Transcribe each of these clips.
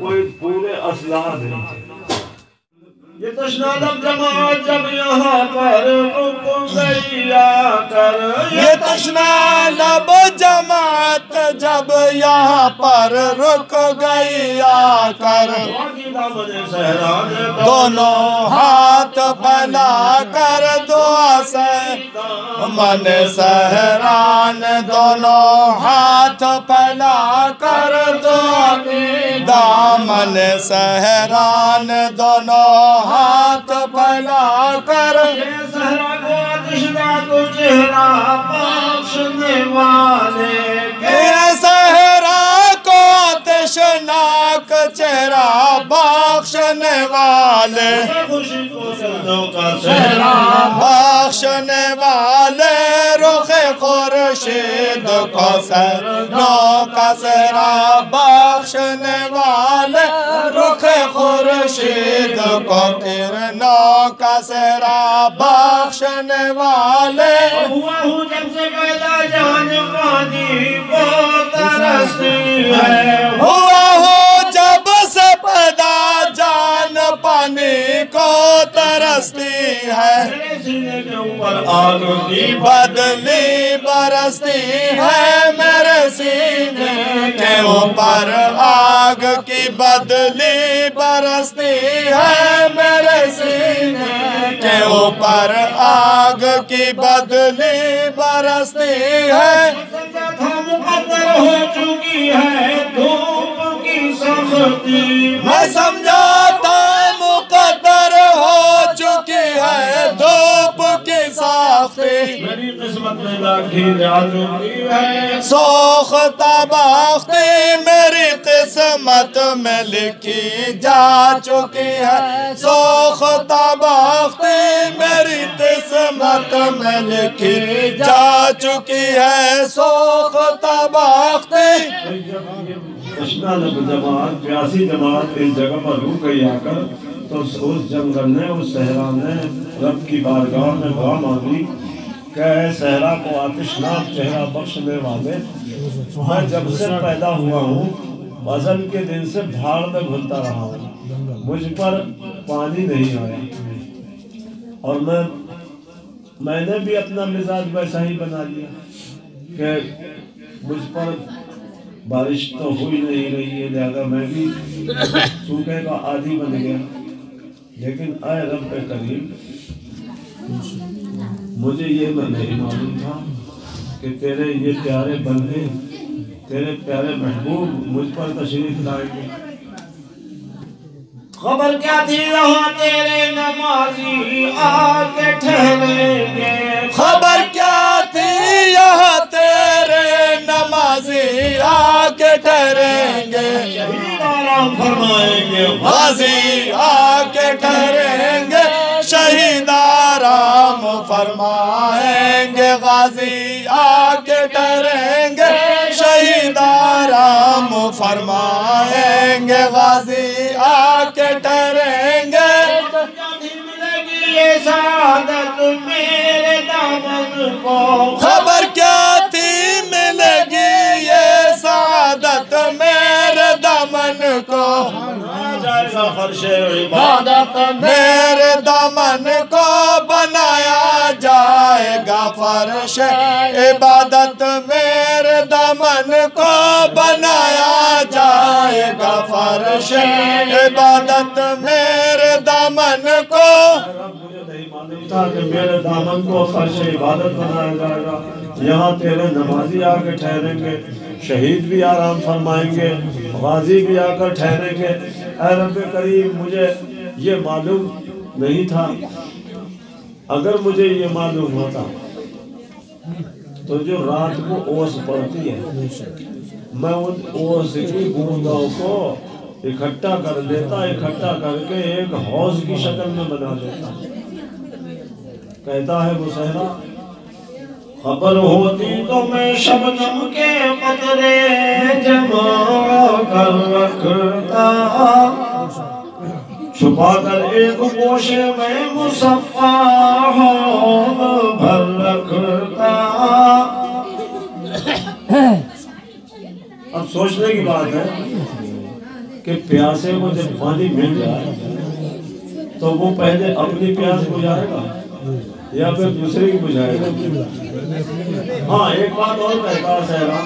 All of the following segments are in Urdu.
کوئی پورے اسلحہ نہیں تھے یہ تشنا لب جماعت جب یہاں پر رک گئی آ کر۔ یہ تشنا لب جب یہاں پر رک گئی آ کر دونوں ہاتھ پھیلا کر دعا سے من سہران دونوں ہاتھ پھیلا کر دعا دامن سہران دونوں ہاتھ پھیلا کر یہ صحرا کو چہرہ بخشنے والے چہرہ بخشنے والے خوشی کو چلوں کا صحرا بخشنے والے رخ خورشید کو سرنوں کا سرا بخشنے والے رخ خورشید کو کرنوں کا سرا بخشنے والے ہوا ہوں جب سے ترستی ہے۔ کی بدلی برستی ہے۔ میرے سینے کے اوپر آگ کی بدلی برستی ہے۔ میرے سینے کے اوپر آگ کی بدلی برستی ہے۔ سمجھا تھا ہو چکی ہے دھوپ کی سختی میں سمجھا میری قسمت میں لاکھی جا چکی ہے۔ سوختہ باختی میری قسمت میں لکھی جا چکی ہے۔ سوختہ باختی میری قسمت میں لکھی جا چکی ہے۔ سوختہ باختی اشنا لب جماعت پیاسی جماعت اس جگہ پر رک گئی آ کر تو اس جنگل نے اس صحرا نے رب کی بارگاہ میں دعا مانگی کہ اے صحرا کو آتشناک چہرہ بخشنے والے۔ میں جب سے پیدا ہوا ہوں، وزن کے دن سے بھاڑ میں گھلتا رہا ہوں۔ مجھ پر پانی نہیں آیا۔ اور میں میں نے بھی اپنا مزاج ویسا ہی بنا لیا کہ مجھ پر بارش تو ہوئی نہیں رہی ہے، لہذا میں بھی سوکھے کا عادی بن گیا۔ لیکن اے رب کریم مجھے یہ میں نہیں معلوم تھا کہ تیرے یہ پیارے بندے، تیرے پیارے محبوب مجھ پر تشریف لائیں گے خبر کیا تھی؟ وہاں تیرے نمازی آ کے ٹھہریں گے خبر کیا تھی؟ یہاں تیرے نمازی آ کے ٹھہریں گے شہید آرام فرمائیں گے۔ غازی فرمائیں گے غازی آ کے ٹھہریں گے۔ ملے گی یہ سعادت میرے دامن کو۔ خبر کیا تھی ملے گی یہ سعادت میرے دامن کو؟ فرش عبادت۔ میرے دامن کو بنایا جائے گا فرش عبادت۔ میرے دامن کو بنایا عبادت میرے دامن کو تھا کہ میرے دامن کو فرش عبادت بنایا جائے گا یہاں تیرے نمازی آ کے ٹھہریں گے شہید بھی آرام فرمائیں گے غازی بھی آ کر ٹھہریں گے اے رب کریم مجھے یہ معلوم نہیں تھا۔ اگر مجھے یہ معلوم ہوتا تو جو رات کو اوس پڑتی ہے، میں ان اوس کی بوندوں کو اکٹھا کر دیتا اکٹھا کر کے ایک حوض کی شکل میں بنا دیتا۔ کہتا ہے وہ صحرا خبر ہوتی تو میں شبنم کے قطرے جمع کر رکھتا۔ چھپا کر ایک گوشے میں مصفہ بھر رکھتا۔ اب سوچنے کی بات ہے کہ پیاسے کو جب پانی مل جائے تو وہ پہلے اپنی پیاس بجھائے گا یا پھر دوسرے کی بجھائے گا۔ ہاں ایک بات اور کہتا سہرا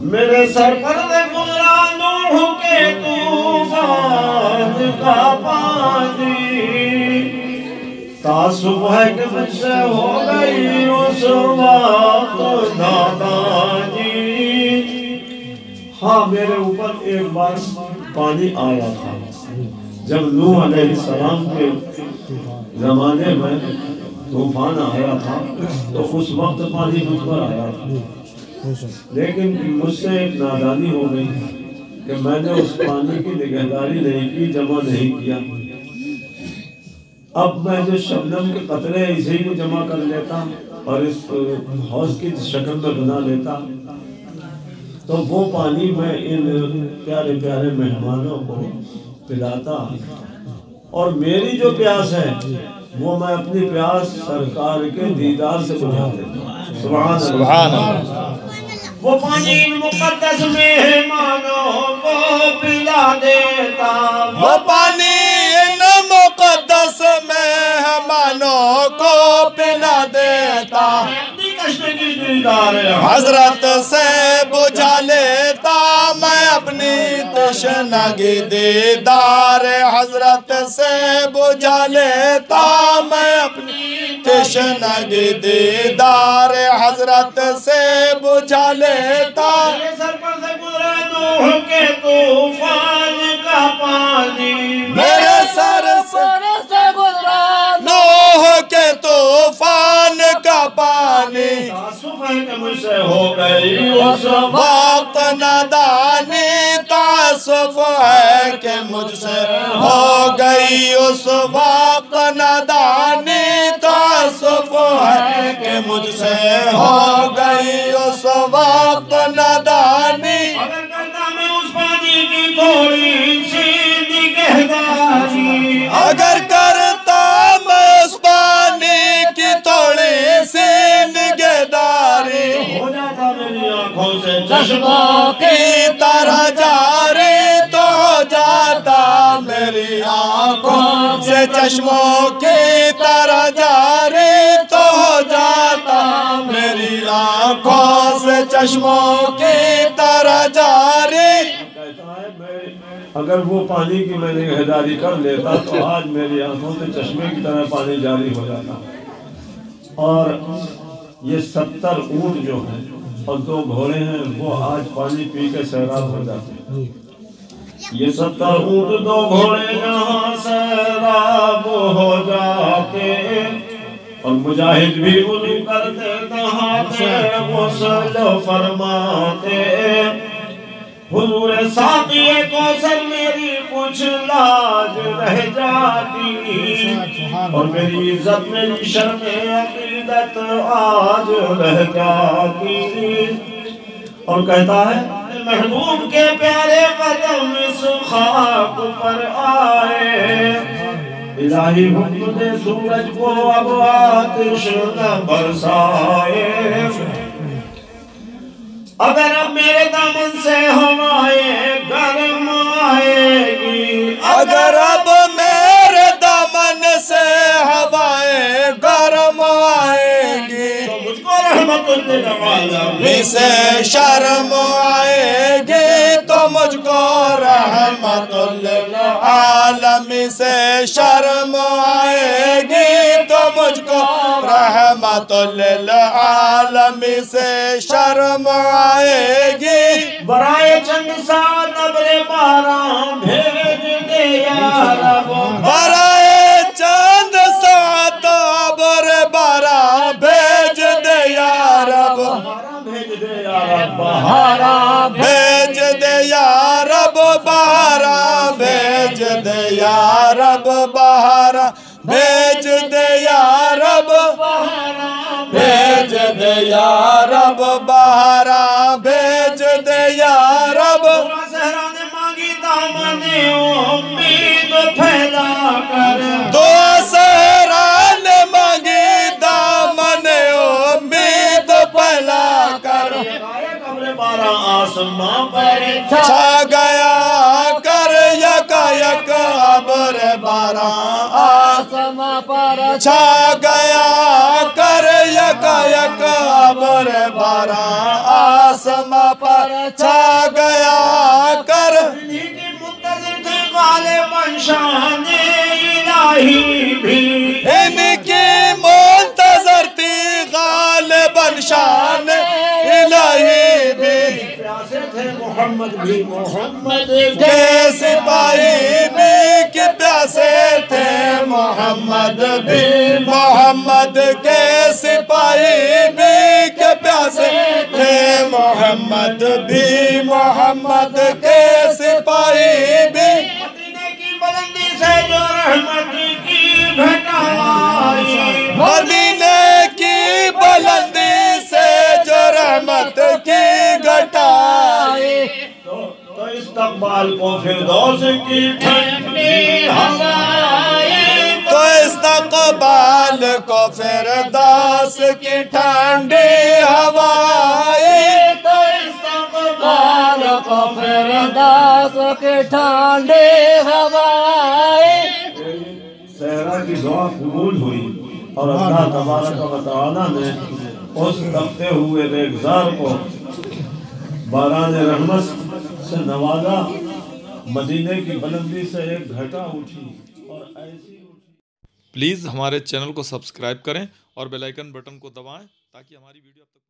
میرے سر پر دے گزرا نوح کے طوفان کا پانی۔ تعصب ہے کہ مجھ سے ہو گئی اس وقت نادانی۔ ہاں میرے اوپر ایک بار پانی آیا تھا۔ جب نوح علیہ السلام کے زمانے میں طوفان آیا تھا، تو اس وقت پانی مجھ پر آیا تھا۔ لیکن مجھ سے ایک نادانی ہو گئی کہ میں نے اس پانی کی نگہداری نہیں کی، جمع نہیں کیا۔ اب میں جو شبنم کے قطرے اسی کو جمع کر لیتا اور اس حوض کی شکل میں بنا لیتا۔ تو وہ پانی میں ان پیارے پیارے مہمانوں کو پلاتا اور میری جو پیاس ہے وہ میں اپنی پیاس سرکار کے دیدار سے بجھا دیتا سبحان اللہ۔ سبحان اللہ۔ وہ پانی مقدس مہمانوں کو پلا دیتا وہ پانی ان مقدس مہمانوں کو حضرت سے بجھا لیتا میں اپنی تشنگی دیدار۔ حضرت سے بجھا لیتا میں اپنی تشنگی دیدار۔ حضرت سے بجھا لیتا میرے سر پر سے گزرا نوح کے طوفان کا پانی۔ سے ہو گئی اس وقت۔ ندانی تاسف ہے کہ مجھ سے ہو گئی اس وقت۔ ندانی تعصف ہے کہ مجھ سے ہو گئی اس چشموں کی طرح جاری تو ہو جاتا میری آنکھوں سے چشموں کی طرح جاری اگر وہ پانی کی میں نگہداری کر لیتا تو آج میری آنکھوں سے چشمے کی طرح پانی جاری ہو جاتا۔ اور یہ ستر اونٹ جو ہیں اور دو گھوڑے ہیں، وہ آج پانی پی کے سیراب ہو جاتے ہیں۔ یہ ستر اونٹ دو گھوڑے یہاں سیراب ہو جاتے اور مجاہد بھی وضو کرتے نہاتے غسل فرماتے حضور ساقی کوثر میری کچھ لاج رہ جاتی اور میری عزت میری شرم عقیدت آج رہ جاتی اور کہتا ہے محبوب کے پیارے قدم اس خاک پر آئے۔ الہی حکم دے سورج کو اب آتش نہ برسائے۔ اگر اب میرے دامن سے ہوائیں گرم آئے گی۔ اگر اب میرے دامن سے ہوائیں گرم آئیں گی۔ تو مجھ کو رحمت می سے شرم آئے عالم سے شرم آئے گی تو مجھ کو رحمت للعالم سے شرم آئے گی۔ برائے چند سات ابر باران بھیج دے یا رب۔ بہارا بھیج دے یا رب بہارا بھیج دے یا رب بھیج دے یا رب بہارا بھیج دے یا رب صحرا نے مانگی دامن امید چھا گیا، کر یکا یکا بر بارا آسما پر چھا گیا، کر۔ منتظر تھے غالب الہی بھی منتظر غالب الہی بھی۔ محمد بھی محمد کے سپاہی بھی کی پیاسے تھے۔ محمد بھی محمد کے سپاہی بھی کے پیاسے تھے۔ محمد بھی محمد کے سپاہی بھی مدینے کی بلندی سے جو رحمت کی بھٹائی مدینے گھٹائی۔ تو استقبال کو فردوس کی ٹھنڈی ہوا۔ کو پھر داس کی ٹھنڈی ہوا ہوائیں کو پھر داس کی ٹھانڈے ہوائیں سہرہ کی دعا قبول ہوئی اور اللہ تبارک و تعالیٰ نے اس دبتے ہوئے بیگزار کو باران رحمت سے نوازا مدینے کی بلندی سے ایک گھٹا اٹھی اور ایسی پلیز ہمارے چینل کو سبسکرائب کریں اور بیل آئیکن بٹن کو دبائیں تاکہ ہماری ویڈیو اب تک